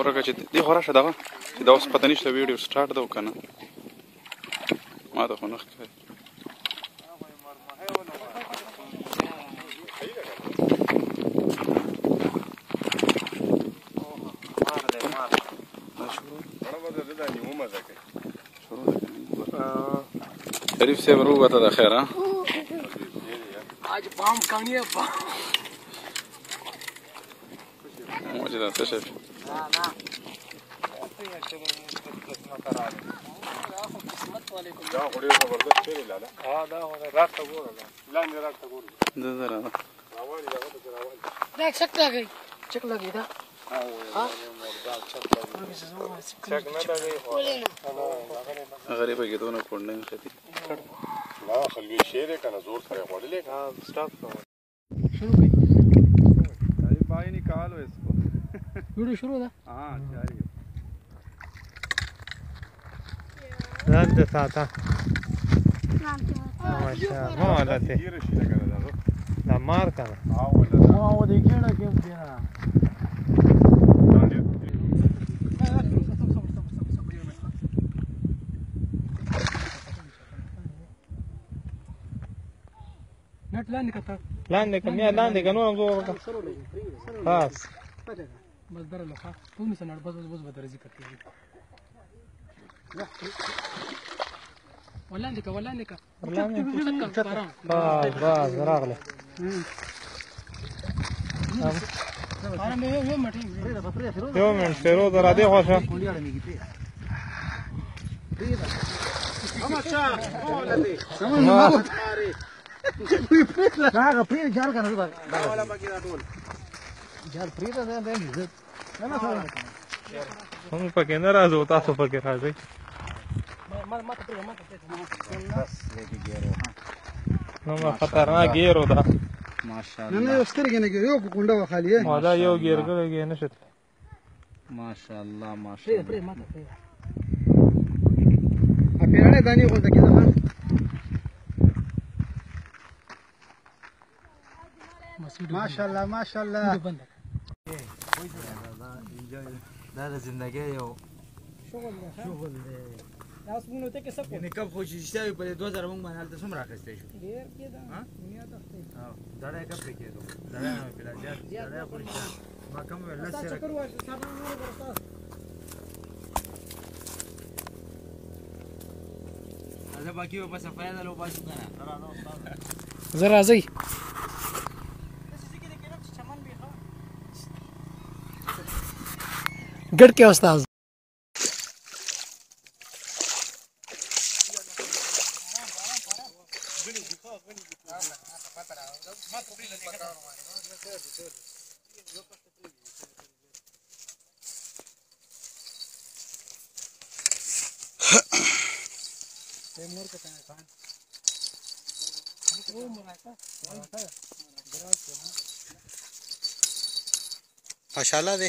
ورګه چې دی خو راشه دغه چې دا اوس پته نشته ویډیو سٹارټ دو کنه ما ته خو نه ښکاري شریف صاحب رو بتا دا خیر ها आज बाम कहानी है बाम मुझे तो शरीफ ना ऐसे ही चलो किस्मत राज किस्मत वाले को دا غړي زبردست چیرې لاله ها دا ولا راته ګوره لاندې راته ګوره دا زرا راوالي دا ته راوالي دا چک لګي چک لګي دا ها چک نه لګي غریب کې دونه کونډه نه ختی لا خلوي شیر کنه زور سره غوړلې ها سٹاپ شروع کړئ भाई निकालो इसको वीडियो शुरू होता हाँ जा रही हो रद्द साता माशा माला ते ना मार का ना हाँ वो ना हाँ वो देखिए ना क्या बोल रहा لاندې کته لاندې کمه لاندې کنو هم زو خلاص بس در لخوا قومي سنار بس بس بس بدر ذکر کوي ولا عندك ولا عندك باز باز راغله یو منټ فیروز را دی خوښه هغه پرېږده جال کنه جال پرېږده هم پکې نه راځو تاسو پکې راځئ نو ما خطرناک ګیرو ده ماشاءالله نه یو سترګې نه ګیرو په کونډه وخالي ما دا یو ګیرګل کې نشته ماشاءالله ماشاءالله اپیرانه دانی غوته کې ده ماشاءالله ماشاءالله دا د زندګۍ یو شغل ده شغل ده تاسو مونږ ته څه کوئ نکاح خو چې شته په 2000 مونږ باندې حالت سم راخسته شو ډیر کېدا ها دنیا تخته ها دا راکه پکې کېدو دا نه پیلا ځه دا خو ما کوم ولا سره تاسو کړو سبا مونږ ورتاس زه باقي په صفایه ده لو باسو کنه زه راځي گڑ کے استاد ماشاء اللہ دے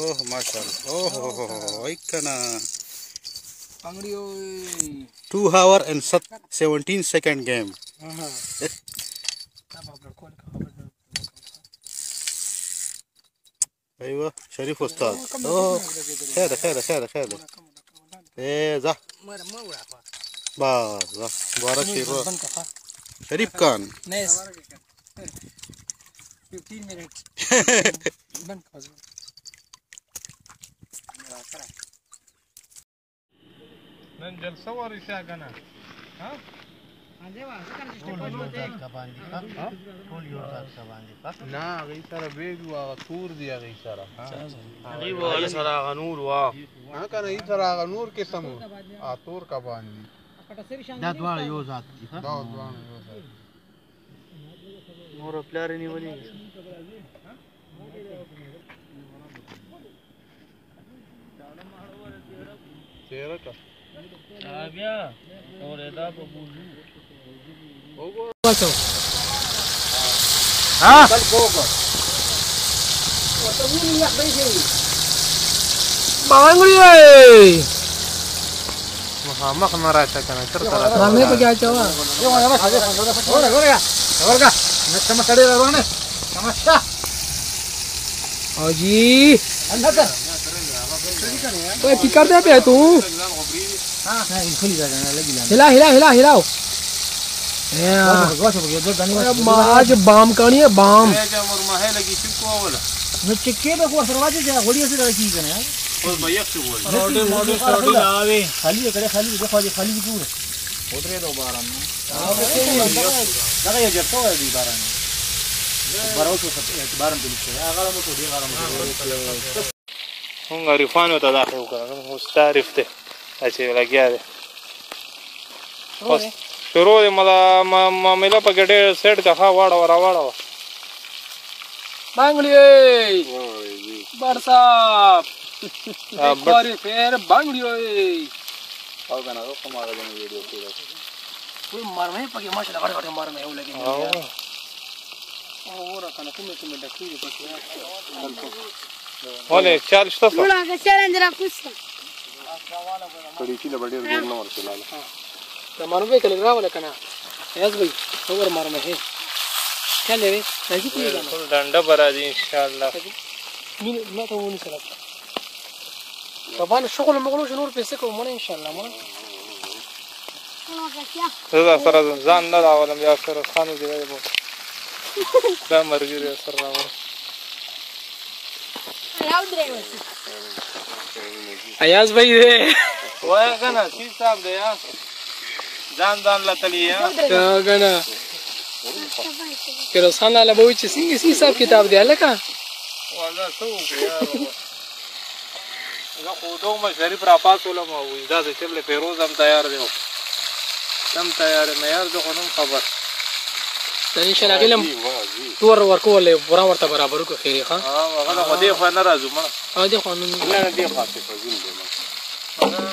ايوه شريف شريف استاذ اوه خير خير خير خير ايه مبارك كان ٹو 15 شریف بنك ریشا کنه ها نه غي سره بیگ وا تور دی غي سره غي وا سره غنور وا ها کنه ای سره غنور کې سم ا تور کا باندې دا دواړه یو ذات دي دا دواړه یو ذات مور پلار نیولې چیرې کا આવ્યા તો રેતા પબુજુ Muhammad ya, orang ada orang Anda Kau apa ہلا ہلا ہلا ہلا آج بام کانی ہے بام چکے تو کوئی سروا چیز ہے گھوڑی ایسی طرح کی کرنے ہیں خالی ہے کرے خالی ہے خالی ہے خالی ہے خالی ہے خالی ہے دو باران میں لگا یہ جرتا ہے دی باران میں براو سو سب باران پر لکھتے ہیں اگر ہم تو دی باران میں ہوں گا رفانو تا داخل ہوں گا ہوں گا رفتے ہیں چې لګیا دی اوس شروع دی معامله پکې ډېر سیټ کا ښه واړوه راواړوه بانګړي بار صاحب باري فیر بانګړي او کنه کوم هغه د ویډیو کې کوئی مرمه پکې ماشه لګړ غټه مرمه یو لګي او ورا کنه کومه کومه ډکې پکې ولې چال شته څه ولا که چال اندرا کوسته کړي چې لبړې ډېر نه ورسولاله ته مرمه کله راول کنه یاز بھائی اور مرمه هي چلې وې راځي کې کنه ټول ډنډه برا دي ان شاء الله مين ما ته ونی سره طبعا شغل مغلو جنور پیسې کوم ان شاء الله مونږ زه سره ځان نه راولم یا سره خانو دی دا مرګ سره راولم راوند راوسی ایاز بھائی دے وای کنه شي صاحب دی یا ځان ځان لتلی یا دا کنه که رسان الله به چې څنګه سی صاحب کتاب دی لکه والا څو زه خو دوه مشورې پر اپاس ولم او دا چې له پیروز هم تیار دی هم تیار مې یار زه خو نن خبر د ان شاء الله علم تور ورکول پورا ورته برابر کو خیر ښه ها هغه دې خو نه راځو مړه ها دې خو نه نه دې خاصه فزول دی